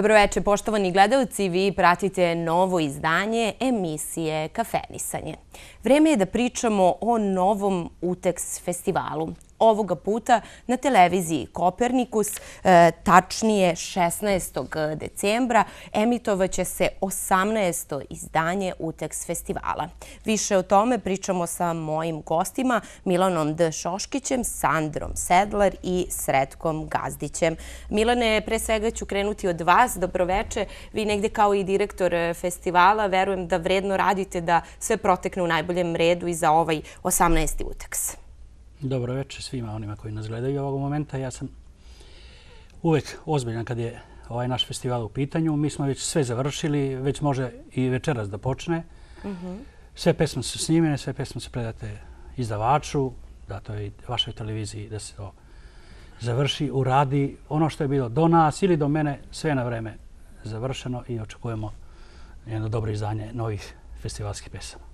Dobroveče, poštovani gledalci, vi pratite novo izdanje emisije Kafenisanje. Vreme je da pričamo o novom UTEX festivalu ovoga puta na televiziji Kopernikus, e, tačnije 16. decembra, emitovaće se 18. izdanje UTEX festivala. Više o tome pričamo sa mojim gostima Milanom D. Šoškićem, Sandrom Sedlar i Sretkom Gazdićem. Milane, pre svega ću krenuti od vas. Dobroveče. Vi negde kao i direktor festivala, verujem da vredno radite da sve protekne u najboljem redu i za ovaj 18. UTEX. Dobro večer svima onima koji nas gledaju ovog momenta. Ja sam uvek ozbiljan kad je ovaj naš festival u pitanju. Mi smo već sve završili, već može i večeras da počne. Mhm. Sve pesme su snimene, sve pesme su predate izdavaču, da to je vašoj televiziji da se to završi, uradi. Ono što je bilo do nas ili do mene, sve na vreme završeno i očekujemo jedno dobro izdanje novih festivalskih pesama.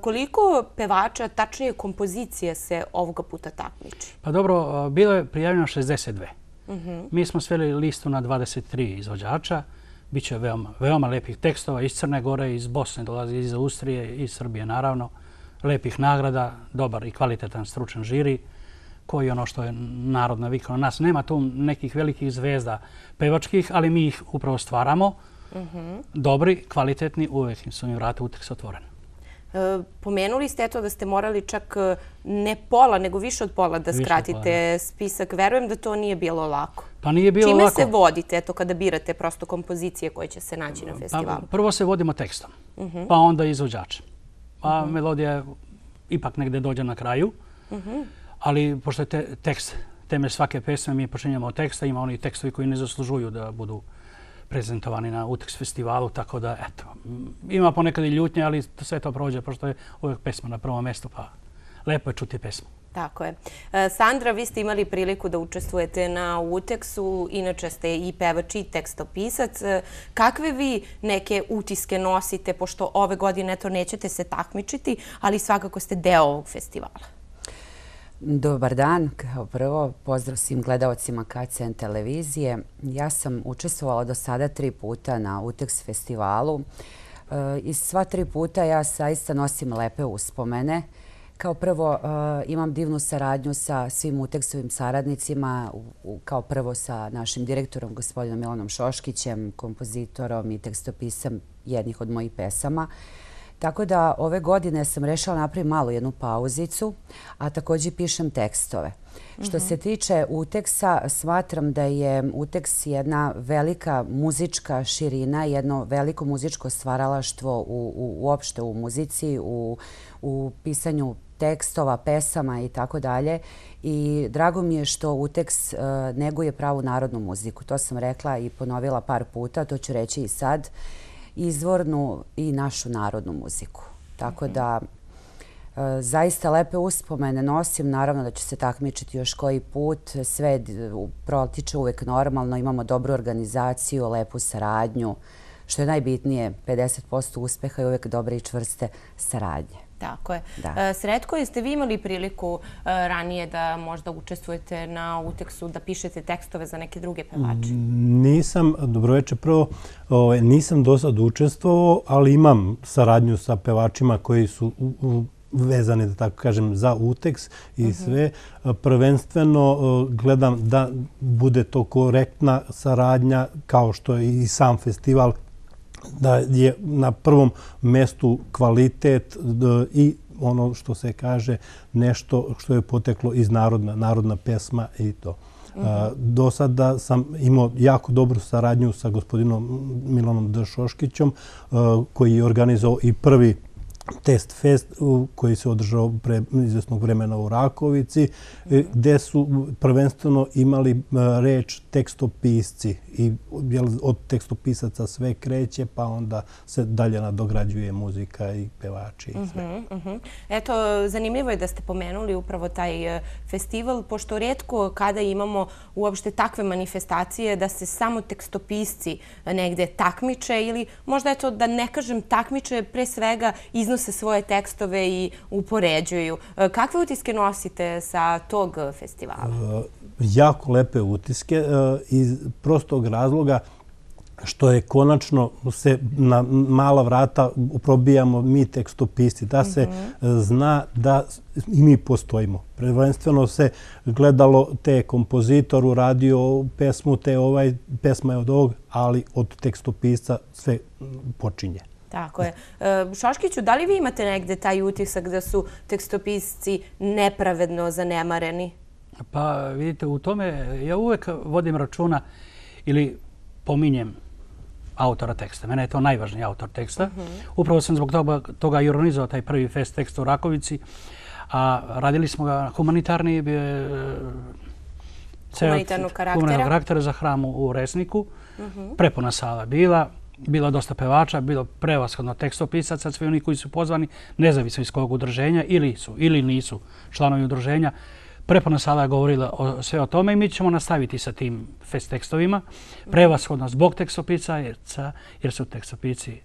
Koliko pevača, tačnije kompozicije, se ovoga puta takmiči? Pa dobro, bilo je prijavljeno 62. Mhm. Mi smo sveli listu na 23 izvođača. Biće veoma, veoma lepih tekstova iz Crne Gore, iz Bosne, dolazi iz Austrije, iz Srbije naravno. Lepih nagrada, dobar i kvalitetan stručan žiri koji je ono što je narod navikao nas. Nema tu nekih velikih zvezda pevačkih, ali mi ih upravo stvaramo. Mhm. Dobri, kvalitetni, uvek su mi vrate utek se otvorene. Pomenuli ste eto da ste morali čak e, ne pola, nego više od pola da skratite spisak. Verujem da to nije bilo lako. Pa nije bilo lako. Čime se vodite eto kada birate prosto kompozicije koje će se naći na pa festivalu? Prvo se vodimo tekstom, mhm. pa onda izvođačem. Pa mhm. melodija ipak negde dođe na kraju. Mhm. Ali pošto je tekst teme svake pesme, mi počinjamo od teksta. Ima oni tekstovi koji ne zaslužuju da budu prezentovani na UTEX festivalu, tako da, eto, ima ponekad i ljutnje, ali sve to prođe, pošto je uvijek pesma na prvom mjestu, pa lepo je čuti pesmu. Tako je. E, Sandra, vi ste imali priliku da učestvujete na Uteksu, inače ste i pevač i tekstopisac. E, kakve vi neke utiske nosite, pošto ove godine to nećete se takmičiti, ali svakako ste deo ovog festivala? Dobar dan. Kao prvo, pozdrav svim gledalcima KCN televizije. Ja sam učestvovala do sada tri puta na UTEX festivalu. E, I sva tri puta ja saista nosim lepe uspomene. Kao prvo, e, imam divnu saradnju sa svim UTEX-ovim saradnicima. Kao prvo sa našim direktorom, gospodinom Milanom Šoškićem, kompozitorom i tekstopisam jednih od mojih pesama. Tako da ove godine sam rešila napraviti malo jednu pauzicu, a također pišem tekstove. Što se tiče uteksa, smatram da je uteks jedna velika muzička širina, jedno veliko muzičko stvaralaštvo uopšte u muzici, u pisanju tekstova, pesama i tako dalje. I drago mi je što uteks e, neguje pravu narodnu muziku. To sam rekla i ponovila par puta, to ću reći i sad izvornu i našu narodnu muziku. Tako mhm. da e, zaista lepe uspomene nosim. Naravno da će se takmičiti još koji put. Sve protiče uvek normalno. Imamo dobru organizaciju, lepu saradnju. Što je najbitnije, 50% uspeha i uvek dobre i čvrste saradnje. Tako je. E, Sretko, jeste vi imali priliku e, ranije da možda učestvujete na uteksu, da pišete tekstove za neke druge pevače? Nisam, dobroveče, prvo, ovaj, nisam do sad učestvovao, ali imam saradnju sa pevačima koji su vezani, da tako kažem, za uteks i mhm. sve. Prvenstveno gledam da bude to korektna saradnja, kao što je i sam festival da je na prvom mestu kvalitet i ono što se kaže nešto što je poteklo iz narodna, narodna pesma i to. Mhm. Do sada sam imao jako dobru saradnju sa gospodinom Milanom Dršoškićom koji je organizao i prvi test fest koji se održao pre izvesnog vremena u Rakovici, gdje gde su prvenstveno imali e, reč tekstopisci i od tekstopisaca sve kreće, pa onda se dalje nadograđuje muzika i pevači i sve. Mhm. mhm. Eto, zanimljivo je da ste pomenuli upravo taj e, festival, pošto redko kada imamo uopšte takve manifestacije da se samo tekstopisci negde takmiče ili možda eto da ne kažem takmiče, pre svega iznose svoje tekstove i upoređuju. E, kakve utiske nosite sa tog festivala? E, jako lepe utiske e, iz prostog razloga što je konačno se na mala vrata probijamo mi tekstopisti, da se zna da i mi postojimo. Prvenstveno se gledalo te kompozitor uradio pesmu, te ovaj pesma je od ovog, ali od tekstopisa sve počinje. Tako je. E, Šoškiću, da li vi imate negde taj utisak da su tekstopisci nepravedno zanemareni? Pa vidite, u tome ja uvek vodim računa ili pominjem autora teksta. Mene je to najvažniji autor teksta. Mhm. Upravo sam zbog toga, toga ironizao taj prvi fest tekst u Rakovici. A radili smo ga humanitarni e, humanitarnog karaktera. karaktera za hramu u Resniku. Mhm. Prepuna sala bila. Bilo dosta pevača, bilo prevashodno tekstopisaca, svi oni koji su pozvani, nezavisno iz kog udruženja, ili su, ili nisu članovi udruženja. Prepona sala je govorila o, sve o tome i mi ćemo nastaviti sa tim fest tekstovima. Prevashodno zbog tekstopisaca, jer su tekstopici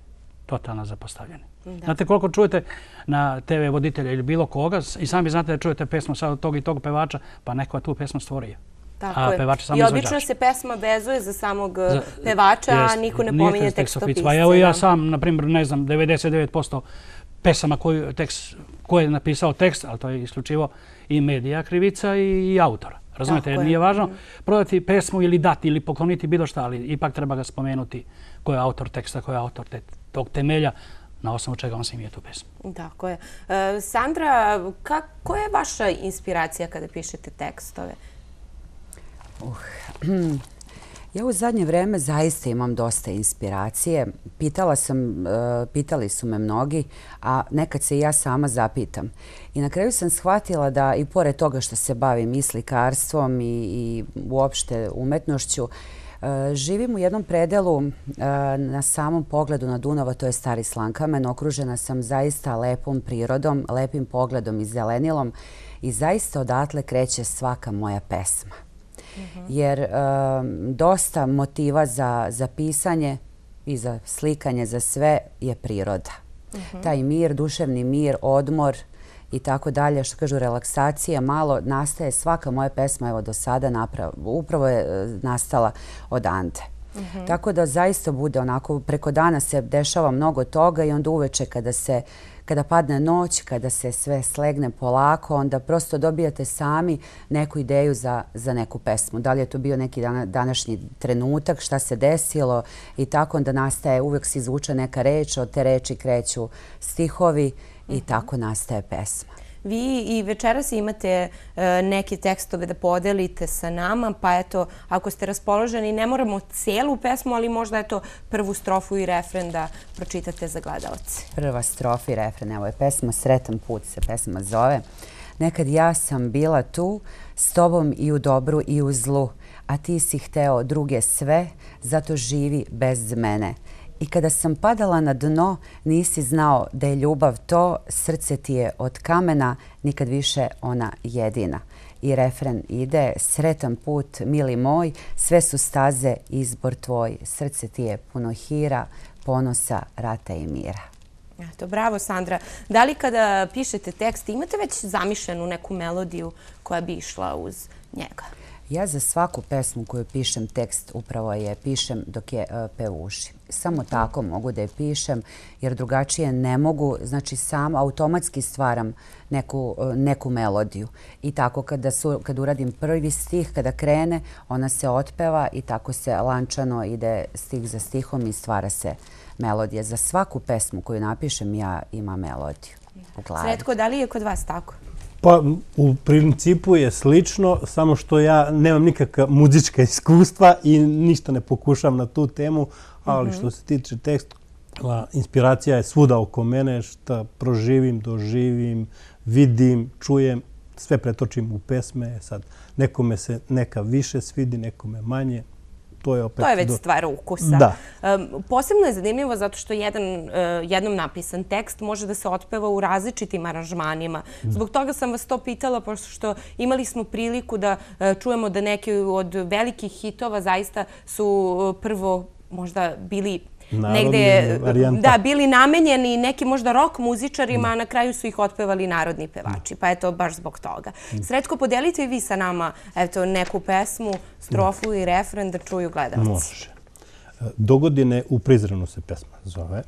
totalno zapostavljeni. Da. Znate koliko čujete na TV voditelja ili bilo koga i sami znate da čujete pesmu sad od tog i tog pevača, pa neko tu pesmu stvorio. Tako a pevač samo I obično se pesma vezuje za samog za, pevača, jest, a niko ne pominje tekstopisca. Evo ja sam, na primjer, ne znam, 99% pesama koju, tekst, ko je napisao tekst, ali to je isključivo i medija krivica i autor. Razumete, jer nije važno prodati pesmu ili dati ili pokloniti bilo šta, ali ipak treba ga spomenuti ko je autor teksta, ko je autor te, tog temelja na osnovu čega on se imije tu pesmu. Tako je. E, Sandra, kako je vaša inspiracija kada pišete tekstove? Uh, Ja u zadnje vreme zaista imam dosta inspiracije. Pitala sam, uh, pitali su me mnogi, a nekad se i ja sama zapitam. I na kraju sam shvatila da i pored toga što se bavim i slikarstvom i, i uopšte umetnošću, uh, živim u jednom predelu uh, na samom pogledu na Dunava, to je Stari Slankamen. Okružena sam zaista lepom prirodom, lepim pogledom i zelenilom i zaista odatle kreće svaka moja pesma jer dosta motiva za, za pisanje i za slikanje za sve je priroda. Mhm. Taj mir, duševni mir, odmor i tako dalje, što kažu relaksacija, malo nastaje svaka moja pesma evo do sada napravo, upravo je e, nastala od Ante. Tako da zaista bude onako, preko dana se dešava mnogo toga i onda uveče kada se kada padne noć, kada se sve slegne polako, onda prosto dobijate sami neku ideju za, za neku pesmu. Da li je to bio neki današnji trenutak, šta se desilo i tako onda nastaje, uvijek se izvuče neka reč, od te reči kreću stihovi i mhm. tako nastaje pesma. Vi i večeras imate e, neke tekstove da podelite sa nama, pa eto, ako ste raspoloženi, ne moramo celu pesmu, ali možda eto prvu strofu i refren da pročitate za gledalce. Prva strofa i refren, evo je pesma Sretan put se pesma zove. Nekad ja sam bila tu, s tobom i u dobru i u zlu, a ti si hteo druge sve, zato živi bez mene. I kada sam padala na dno, nisi znao da je ljubav to, srce ti je od kamena, nikad više ona jedina. I refren ide, sretan put, mili moj, sve su staze, izbor tvoj, srce ti je puno hira, ponosa, rata i mira. Eto, bravo Sandra. Da li kada pišete tekst imate već zamišljenu neku melodiju koja bi išla uz njega? Ja za svaku pesmu koju pišem tekst upravo je pišem dok je e, pevuši. Samo tako mogu da je pišem jer drugačije ne mogu, znači sam automatski stvaram neku, e, neku melodiju. I tako kada, su, kada uradim prvi stih, kada krene, ona se otpeva i tako se lančano ide stih za stihom i stvara se melodija. Za svaku pesmu koju napišem ja imam melodiju. Sretko, da li je kod vas tako? Pa u principu je slično, samo što ja nemam nikakva muzička iskustva i ništa ne pokušam na tu temu, ali što se tiče teksta, inspiracija je svuda oko mene, što proživim, doživim, vidim, čujem, sve pretočim u pesme. Sad, nekome se neka više svidi, nekome manje to je opet... To je već stvar ukusa. Da. Posebno je zanimljivo zato što jedan, e, jednom napisan tekst može da se otpeva u različitim aranžmanima. Zbog toga sam vas to pitala, pošto imali smo priliku da e, čujemo da neki od velikih hitova zaista su e, prvo možda bili negde da, bili namenjeni neki možda rock muzičarima, a na kraju su ih otpevali narodni pevači. Pa eto, baš zbog toga. Sretko, podelite vi sa nama eto, neku pesmu, strofu i refren da čuju gledalci. Može. Dogodine u Prizrenu se pesma zove.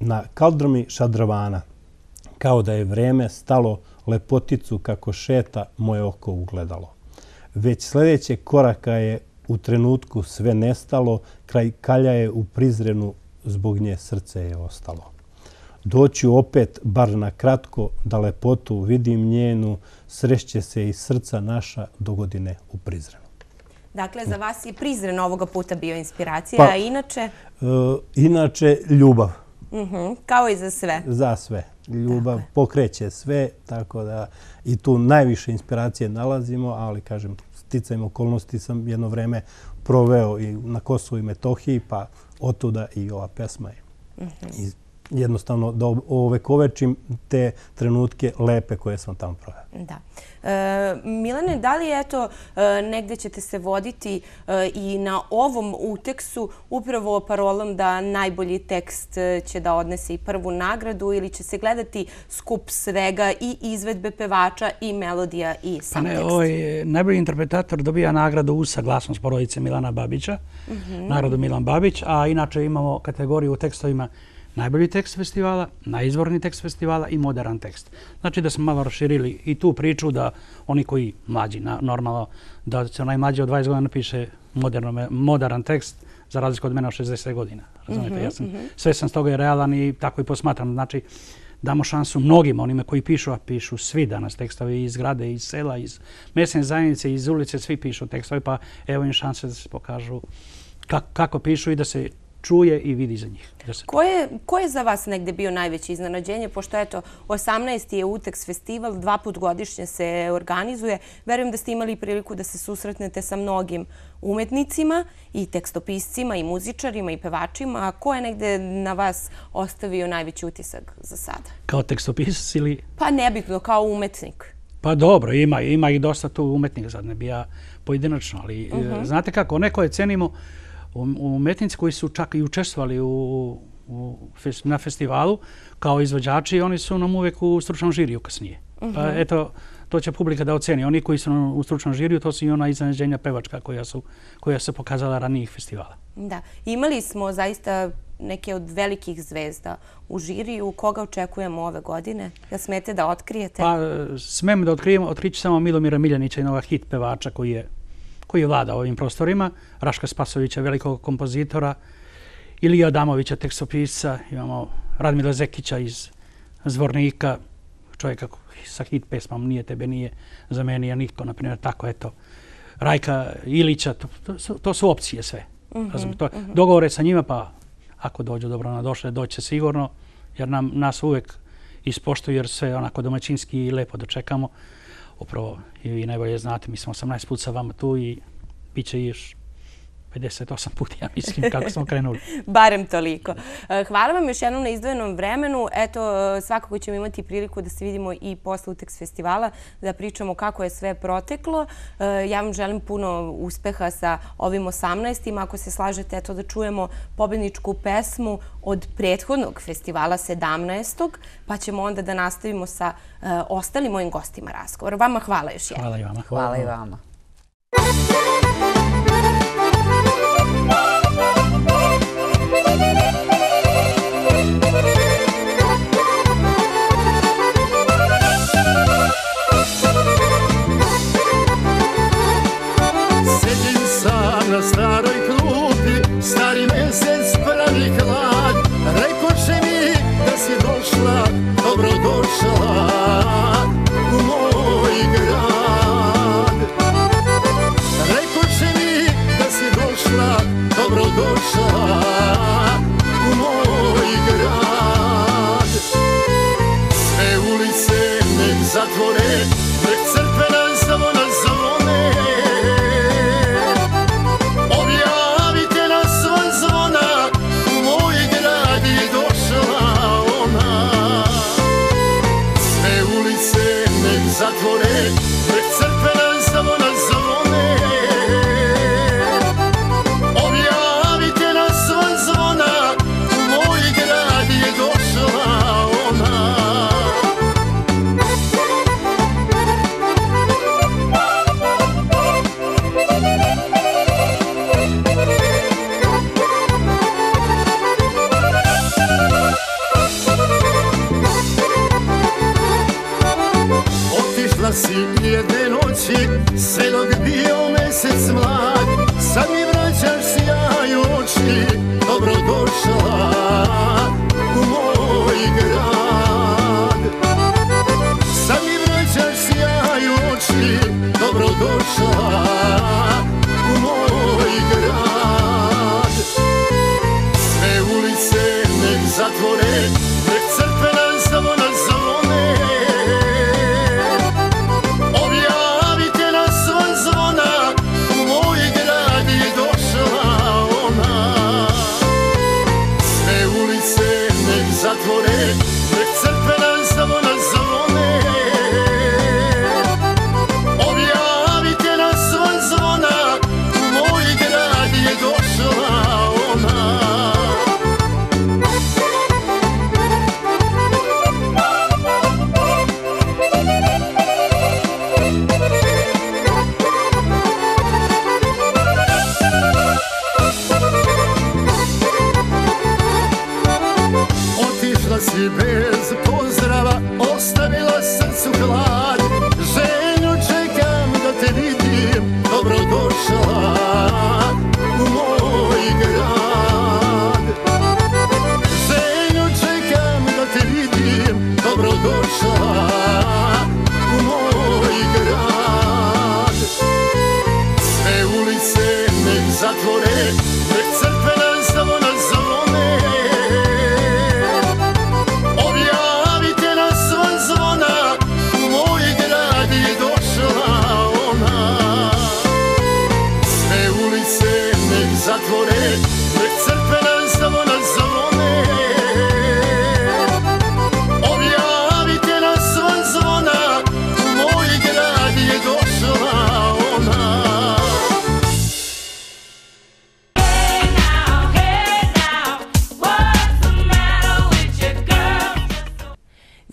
Na kaldromi šadravana, kao da je vreme stalo lepoticu kako šeta moje oko ugledalo. Već sljedeće koraka je u trenutku sve nestalo, kraj kalja je u Prizrenu, zbog nje srce je ostalo. Doću opet, bar na kratko, da lepotu vidim njenu, srešće se i srca naša do godine u Prizrenu. Dakle, za vas je Prizren ovoga puta bio inspiracija, Pa- a inače, E, inače, ljubav mhm, kao i za sve. za sve. Ljubav pokreće sve, tako da i tu najviše inspiracije nalazimo, ali kažem, sticajem okolnosti sam jedno vreme proveo i na Kosovu i Metohiji, pa otuda i ova pesma je. I jednostavno da ovekovečim te trenutke lepe koje sam tamo proveo. Da. E, Milane, da li eto e, negde ćete se voditi e, i na ovom uteksu upravo parolom da najbolji tekst će da odnese i prvu nagradu ili će se gledati skup svega i izvedbe pevača i melodija i Pa sam ne, tekst? ovaj najbolji interpretator dobija nagradu uz saglasnost porodice Milana Babića, nagradu Milan Babić, a inače imamo kategoriju u tekstovima najbolji tekst festivala, najizvorni tekst festivala i modern tekst. Znači da smo malo raširili i tu priču da oni koji mlađi, na, normalno, da se onaj mlađi od 20 godina napiše moderno, modern tekst, za razliku od mene od 60 godina. Razumijete, ja sam sve sam s toga je realan i tako i posmatram. Znači, damo šansu mnogima, onima koji pišu, a pišu svi danas tekstove iz grade, iz sela, iz mesne zajednice, iz ulice, svi pišu tekstove, pa evo im šanse da se pokažu kako, kako pišu i da se čuje i vidi za njih. Ko je, ko je za vas negde bio najveće iznenađenje? Pošto eto, 18. je Uteks festival, dva put godišnje se organizuje. Verujem da ste imali priliku da se susretnete sa mnogim umetnicima i tekstopiscima i muzičarima i pevačima. A ko je negde na vas ostavio najveći utisak za sada? Kao tekstopisac ili... Pa nebitno, kao umetnik. Pa dobro, ima, ima i dosta tu umetnika, sad ne bi ja pojedinačno, ali uh znate kako, neko je cenimo umetnici koji su čak i učestvovali u, u, fes- na festivalu kao izvođači, oni su nam uvek u stručnom žiriju kasnije. Pa eto, to će publika da oceni. Oni koji su u stručnom žiriju, to su i ona iznenađenja pevačka koja su, koja se pokazala ranijih festivala. Da. Imali smo zaista neke od velikih zvezda u žiriju. Koga očekujemo ove godine? Ja smete da otkrijete? Pa smem da otkrijem, otkriću samo Milomira Miljanića i nova hit pevača koji je koji vlada ovim prostorima, Raška Spasovića, velikog kompozitora, Ilija Adamovića, tekstopisca, imamo Radmila Zekića iz Zvornika, čovjeka sa hit pesmom Nije tebe, nije za meni, a niko, na primjer, tako, eto. Rajka Ilića, to, to, su, to su opcije sve. Razumite, to, Dogovore sa njima, pa ako dođu dobro nadošle, doće sigurno, jer nam, nas uvek ispoštuju, jer sve onako domaćinski i lepo dočekamo. Upravo, i vi najbolje znate, mi smo 18 puta sa vama tu i bit će još 58 puta, ja mislim, kako smo krenuli. Barem toliko. E, Hvala vam još jednom na izdvojenom vremenu. Eto, e, svakako ćemo imati priliku da se vidimo i posle Uteks festivala, da pričamo kako je sve proteklo. E, Ja vam želim puno uspeha sa ovim 18. Ako se slažete, eto da čujemo pobjedničku pesmu od prethodnog festivala 17. Pa ćemo onda da nastavimo sa ostalim mojim gostima razgovor. Vama hvala još jednom. Hvala i vama. Hvala i vama. Saturday si bez pozdrava, ostaje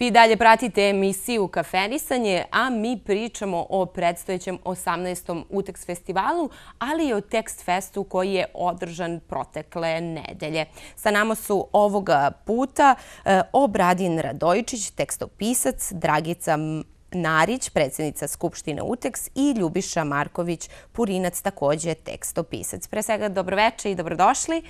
Vi dalje pratite emisiju Kafenisanje, a mi pričamo o predstojećem 18. Uteks festivalu, ali i o Tekst festu koji je održan protekle nedelje. Sa nama su ovoga puta e, Obradin Radojičić, tekstopisac, Dragica Narić, predsjednica Skupštine UTEKS i Ljubiša Marković, Purinac, također tekstopisac. Pre svega, dobroveče i dobrodošli.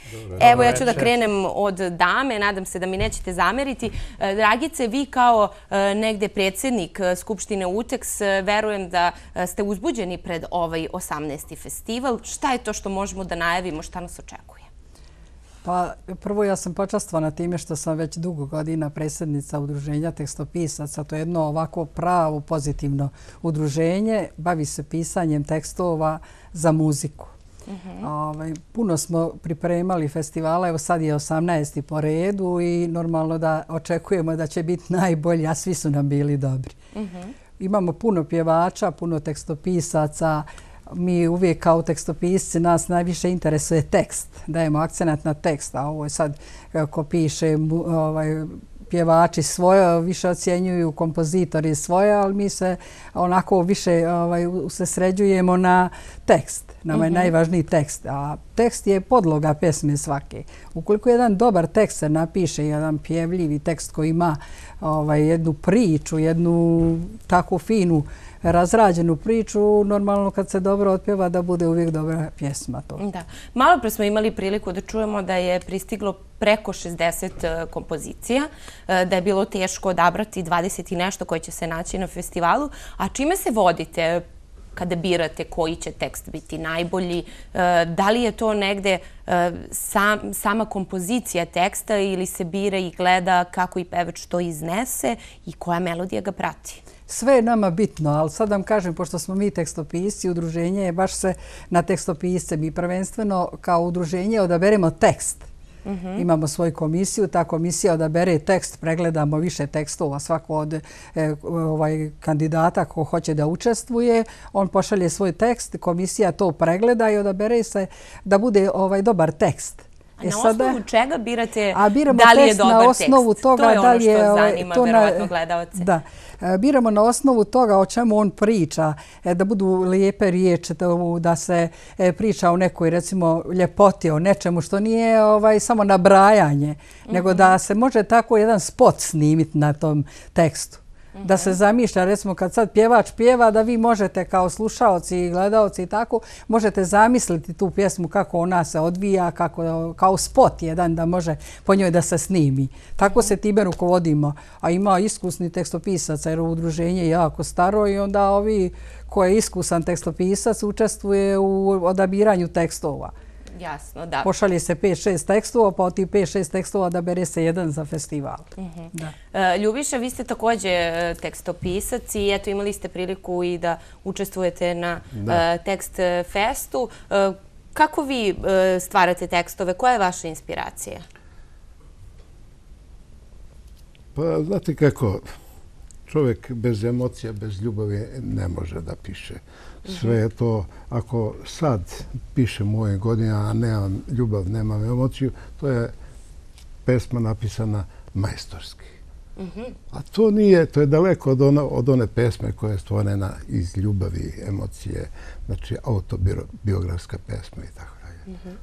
Evo, ja ću da krenem od dame, nadam se da mi nećete zameriti. E, Dragice, vi kao e, negde predsjednik e, Skupštine UTEKS, e, verujem da ste uzbuđeni pred ovaj 18. festival. Šta je to što možemo da najavimo, šta nas očekuje? Pa prvo ja sam počastvana time što sam već dugo godina predsjednica udruženja tekstopisaca. To je jedno ovako pravo pozitivno udruženje. Bavi se pisanjem tekstova za muziku. Ovaj, puno smo pripremali festivala, evo sad je 18. po redu i normalno da očekujemo da će biti najbolji, a svi su nam bili dobri. Imamo puno pjevača, puno tekstopisaca, mi uvijek kao tekstopisci nas najviše interesuje tekst. Dajemo akcenat na tekst, a ovo je sad ko piše ovaj, pjevači svoje, više ocjenjuju kompozitori svoje, ali mi se onako više ovaj, se sređujemo na tekst. Nama je najvažniji tekst, a tekst je podloga pesme svake. Ukoliko jedan dobar tekst se napiše, jedan pjevljivi tekst koji ima ovaj, jednu priču, jednu tako finu razrađenu priču, normalno kad se dobro otpjeva da bude uvijek dobra pjesma to. Da. Malo pre smo imali priliku da čujemo da je pristiglo preko 60 e, kompozicija, e, da je bilo teško odabrati 20 i nešto koje će se naći na festivalu. A čime se vodite kada birate koji će tekst biti najbolji? E, da li je to negde sam, sama kompozicija teksta ili se bira i gleda kako i pevač to iznese i koja melodija ga prati? Sve je nama bitno, ali sad vam kažem, pošto smo mi tekstopisci, udruženje je baš se na tekstopisce. Mi prvenstveno kao udruženje odaberemo tekst. Imamo svoju komisiju, ta komisija odabere tekst, pregledamo više tekstova svako od e, ovaj, kandidata ko hoće da učestvuje. On pošalje svoj tekst, komisija to pregleda i odabere se da bude ovaj dobar tekst. A na osnovu čega birate A biramo da li je dobar na osnovu tekst? toga to je ono da li je što ovaj, zanima to verovatno gledalce. Da. E, Biramo na osnovu toga o čemu on priča, e, da budu lijepe riječi, da, se e, priča o nekoj recimo ljepoti, o nečemu što nije ovaj samo nabrajanje, nego Mhm. da se može tako jedan spot snimiti na tom tekstu da se zamišlja, recimo kad sad pjevač pjeva, da vi možete kao slušaoci i gledalci i tako, možete zamisliti tu pjesmu kako ona se odvija, kako, kao spot jedan da može po njoj da se snimi. Tako se time rukovodimo. A ima iskusni tekstopisac, jer udruženje je jako staro i onda ovi koji je iskusan tekstopisac učestvuje u odabiranju tekstova. Jasno, da. Pošalje se 5-6 tekstova, pa od tih 5-6 tekstova da bere se jedan za festival. Mhm. E, Ljubiša, vi ste također e, tekstopisac i eto imali ste priliku i da učestvujete na e, tekst festu. Kako vi stvarate tekstove? Koja je vaša inspiracija? Pa, znate kako, čovjek bez emocija, bez ljubavi ne može da piše. Sve je to, ako sad pišem moje godine, a nemam ljubav, nemam emociju, to je pesma napisana majstorski. A to nije, to je daleko od, ona, od one pesme koja je stvorena iz ljubavi, emocije, znači autobiografska pesma i tako dalje.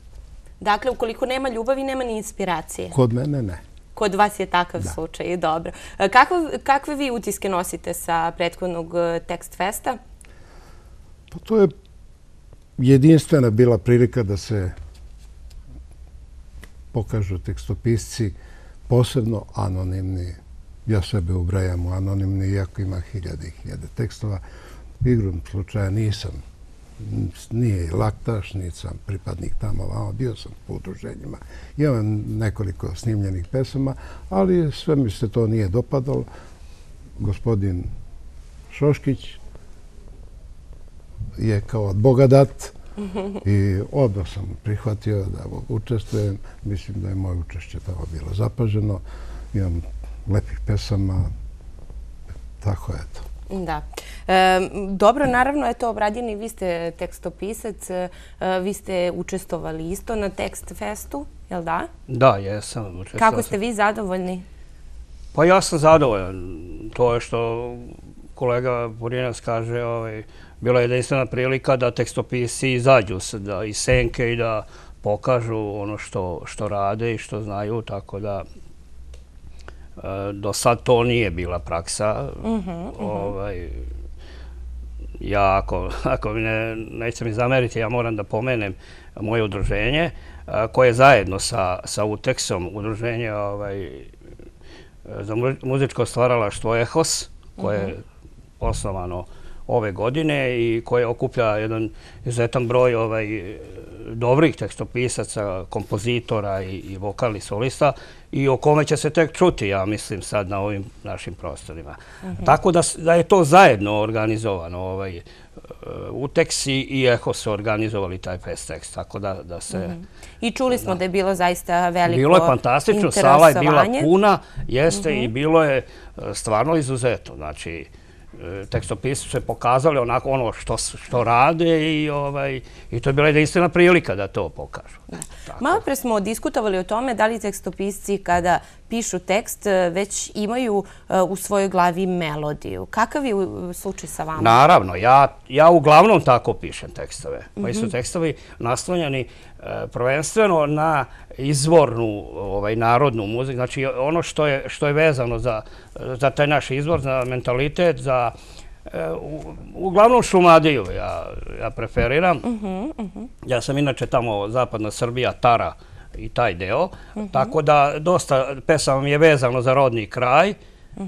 Dakle, ukoliko nema ljubavi, nema ni inspiracije. Kod mene ne. Kod vas je takav slučaj, dobro. E, kakve, kakve vi utiske nosite sa prethodnog e, tekst festa? Pa to je jedinstvena bila prilika da se pokažu tekstopisci, posebno anonimni. Ja sebe ubrajam u anonimni, iako ima hiljade i hiljade tekstova. Igrom slučaja nisam nije laktaš, nisam pripadnik tamo, vamo, bio sam po udruženjima. Imam nekoliko snimljenih pesama, ali sve mi se to nije dopadalo. Gospodin Šoškić je kao od Boga dat i odmah sam prihvatio da učestvujem. Mislim da je moje učešće tamo bilo zapaženo. Imam lepih pesama, tako je to. Da. E, dobro, naravno, eto, Obradjeni, vi ste tekstopisac, e, vi ste učestovali isto na tekst festu, jel da? Da, jesam. Kako ste vi zadovoljni? Pa ja sam zadovoljan. To je što kolega Burinac kaže, ovaj, bila je jedinstvena prilika da tekstopisi izađu da, iz senke i da pokažu ono što, što rade i što znaju, tako da e, do sad to nije bila praksa. Uh -huh, mhm. ovaj, ja, ako, ako mi ne, neće mi zameriti, ja moram da pomenem moje udruženje, e, koje je zajedno sa, sa UTEX-om, udruženje ovaj, za muzičko stvaralaštvo EHOS, koje je uh mhm. -huh. Osnovano ove godine i koje okuplja jedan izuzetan broj ovaj, dobrih tekstopisaca, kompozitora i, i vokalnih solista i o kome će se tek čuti, ja mislim, sad na ovim našim prostorima. Mhm. Tako da, da je to zajedno organizovano. Ovaj, Utex i, i Eho su organizovali taj fest tekst, tako da, da se... Mhm. I čuli smo da. je bilo zaista veliko Bilo je fantastično, sala je bila puna, jeste i mhm. bilo je stvarno izuzeto. Znači, tekstopisu se pokazali onako ono što, što rade i, ovaj, i to je bila jedinstvena prilika da to pokažu. Malo pre smo diskutovali o tome da li tekstopisci kada pišu tekst e, već imaju e, u svojoj glavi melodiju. Kakav je slučaj sa vama? Naravno, ja, ja uglavnom tako pišem tekstove. Moji su mhm. tekstovi naslonjeni e, prvenstveno na izvornu ovaj, narodnu muziku. Znači ono što je, što je vezano za, za taj naš izvor, za mentalitet, za uglavnom šumadiju ja, ja preferiram. Mhm, mhm. Ja sam inače tamo zapadna Srbija, Tara, i taj deo. Tako da dosta pesama je vezano za rodni kraj. Uh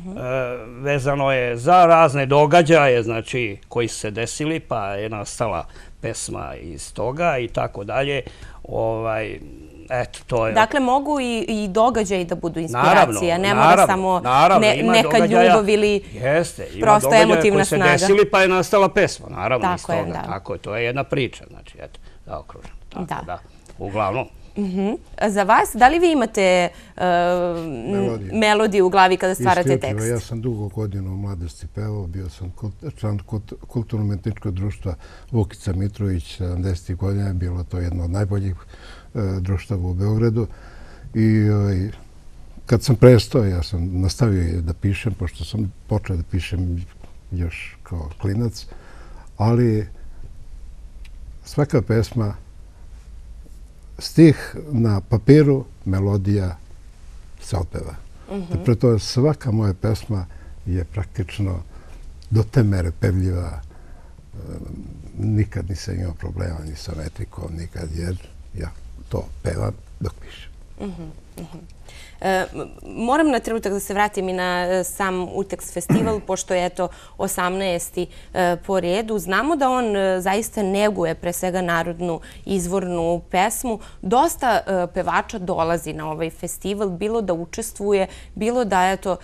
vezano je za razne događaje znači koji su se desili pa je nastala pesma iz toga i tako dalje. Ovaj eto to je dakle mogu i i događaji da budu inspiracija ne mora samo ne, neka ljubav ili jeste ima prosto emotivna snaga koji se desili pa je nastala pesma naravno tako iz toga. je, da. tako je to je jedna priča znači eto da okruženo tako da, da. uglavnom Mhm. Za vas, da li vi imate uh, melodiju u glavi kada stvarate tekst? Ja sam dugo godina u mladosti pevao, bio sam član kulturno-metničkog društva Vukica Mitrović, 70. godina je bilo to jedno od najboljih uh, društava u Beogradu. I ovaj, kad sam prestao, ja sam nastavio da pišem, pošto sam počeo da pišem još kao klinac, ali svaka pesma stih na papiru, melodija se opeva. Mm -hmm. Pre to svaka moja pesma je praktično do te mere pevljiva. Nikad nisam imao problema ni sa metrikom, nikad, jer ja to pevam dok pišem. Mhm, mhm. E, moram na trenutak da se vratim i na eh, sam Utex festival, pošto je to 18. E, po redu. Znamo da on eh, zaista neguje pre svega narodnu izvornu pesmu. Dosta pevača dolazi na ovaj festival, bilo da učestvuje, bilo da je to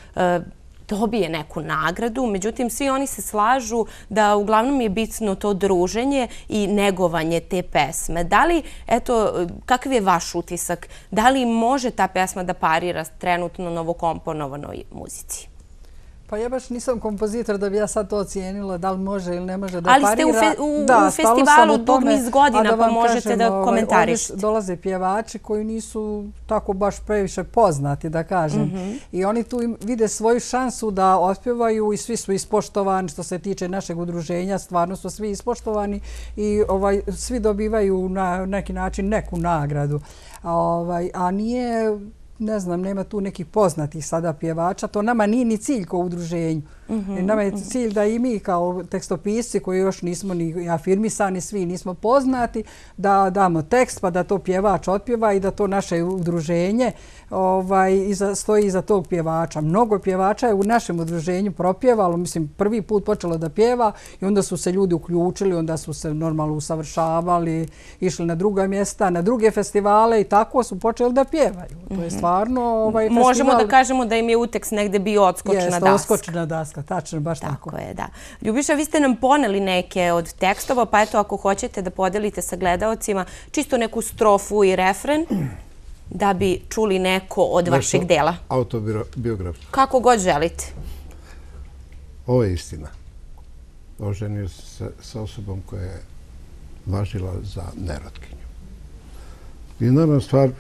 dobije neku nagradu. Međutim, svi oni se slažu da uglavnom je bitno to druženje i negovanje te pesme. Da li, eto, kakav je vaš utisak? Da li može ta pesma da parira trenutno novokomponovanoj muzici? Pa ja baš nisam kompozitor da bi ja sad to ocijenila da li može ili ne može da parira. Ali ste u festivalu dug niz godina pa možete da ovaj, komentarišete. Ovdje dolaze pjevači koji nisu tako baš previše poznati, da kažem. Mhm. I oni tu vide svoju šansu da ospjevaju i svi su ispoštovani što se tiče našeg udruženja. Stvarno su svi ispoštovani i ovaj, svi dobivaju na neki način neku nagradu. Ovaj, a nije ne znam, nema tu nekih poznatih sada pjevača. To nama nije ni cilj kao udruženju. Mhm, nama je cilj da i mi kao tekstopisci koji još nismo ni afirmisani, svi nismo poznati, da damo tekst pa da to pjevač otpjeva i da to naše udruženje ovaj, iza, stoji iza tog pjevača. Mnogo pjevača je u našem udruženju propjevalo, mislim, prvi put počelo da pjeva i onda su se ljudi uključili, onda su se normalno usavršavali, išli na druga mjesta, na druge festivale i tako su počeli da pjevaju. To je mhm. stvarno ovaj, festival... Možemo da kažemo da im je utekst negde bio odskočna daska. Jeste, odskočna daska, tačno, baš tako. Tako je, da. Ljubiša, vi ste nam poneli neke od tekstova, pa eto, ako hoćete da podelite sa gledalcima čisto neku strofu i refren, da bi čuli neko od vašeg dela. Autobiografsko. Kako god želite. Ovo je istina. Oženio se sa osobom koja je važila za nerotkinju. I naravno stvar,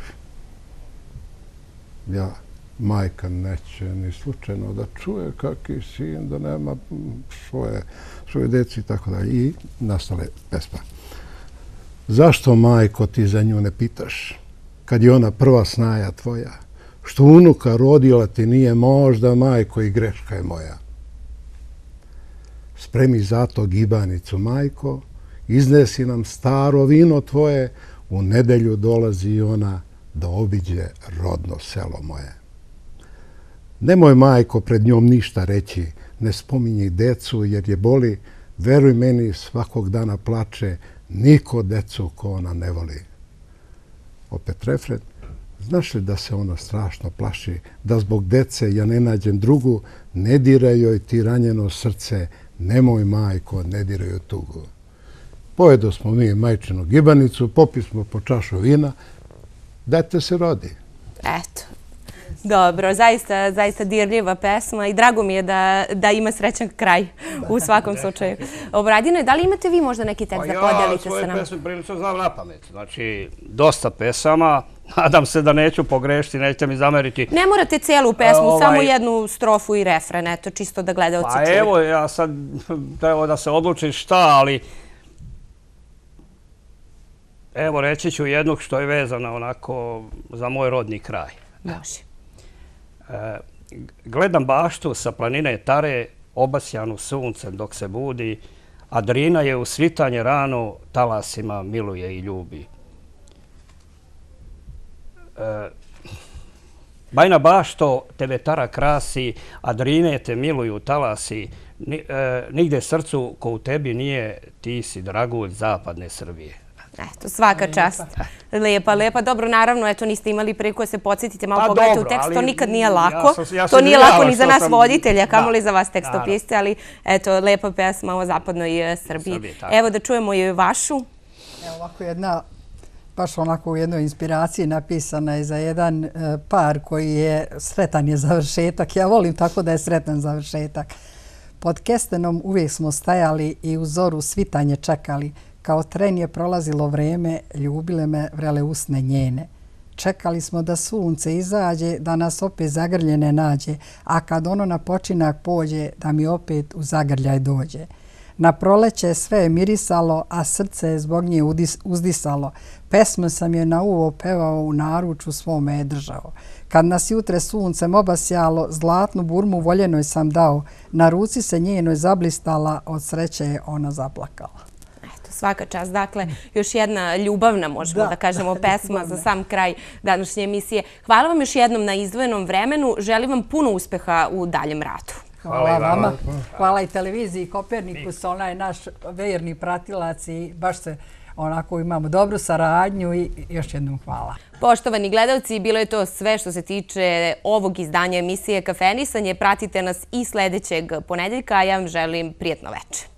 ja, majka neće ni slučajno da čuje kakvi sin, da nema svoje, svoje deci i tako da. I nastale pesma. Zašto majko ti za nju ne pitaš? kad je ona prva snaja tvoja. Što unuka rodila ti nije možda majko i greška je moja. Spremi zato gibanicu majko, iznesi nam staro vino tvoje, u nedelju dolazi ona da obiđe rodno selo moje. Nemoj majko pred njom ništa reći, ne spominji decu jer je boli, veruj meni svakog dana plače, niko decu ko ona ne voli. Opet refren, znaš li da se ona strašno plaši, da zbog dece ja ne nađem drugu, ne diraj joj ti ranjeno srce, nemoj majko, ne diraj joj tugu. Pojedo smo mi majčinu gibanicu, popismo po čašu vina, dete se rodi. Eto, Dobro, zaista, zaista dirljiva pesma i drago mi je da, da ima srećan kraj u svakom slučaju. Obradino, da li imate vi možda neki tekst pa da podelite sa nama? Ja svoje pesme prilično znam na pamet. Znači, dosta pesama. Nadam se da neću pogrešiti, nećete mi zameriti. Ne morate celu pesmu, e, ovaj... samo jednu strofu i refren, eto, čisto da gleda Pa evo, ja sad treba da se odlučim šta, ali... Evo, reći ću jednog što je vezano onako za moj rodni kraj. Može. E, gledam baštu sa planine Tare, obasjanu suncem dok se budi, a drina je u svitanje rano talasima miluje i ljubi. E, Bajna bašto, tebe Tara krasi, a drine te miluju talasi, e, nigde srcu ko u tebi nije, ti si dragulj zapadne Srbije. Eto, svaka čast. Lepa, lepa. Dobro, naravno, eto, niste imali preko da se podsjetite malo pogledajte u tekst. To nikad nije lako. To nije lako ni za nas voditelja, kamo li za vas tekstopiste, ali eto, lepa pesma o zapadnoj e, Srbiji. Evo da čujemo i vašu. Evo ovako jedna, baš onako u jednoj inspiraciji napisana je za jedan e, par koji je sretan je završetak. Ja volim tako da je sretan završetak. Pod kestenom uvijek smo stajali i u zoru svitanje čekali. Kao tren je prolazilo vreme, ljubile me vrele usne njene. Čekali smo da sunce izađe, da nas opet zagrljene nađe, a kad ono na počinak pođe, da mi opet u zagrljaj dođe. Na proleće sve je mirisalo, a srce je zbog nje uzdisalo. Pesme sam je na uvo pevao, u naruču svome je držao. Kad nas jutre suncem obasjalo, zlatnu burmu voljenoj sam dao. Na ruci se njenoj zablistala, od sreće je ona zaplakala. Svaka čast. Dakle, još jedna ljubavna, možemo da, da kažemo, pesma za sam kraj današnje emisije. Hvala vam još jednom na izdvojenom vremenu. Želim vam puno uspeha u daljem ratu. Hvala, vama. Hvala i televiziji Kopernikus, ona je naš verni pratilac i baš se onako imamo dobru saradnju i još jednom hvala. Poštovani gledalci, bilo je to sve što se tiče ovog izdanja emisije Kafenisanje. Pratite nas i sljedećeg ponedeljka, a ja vam želim prijetno večer.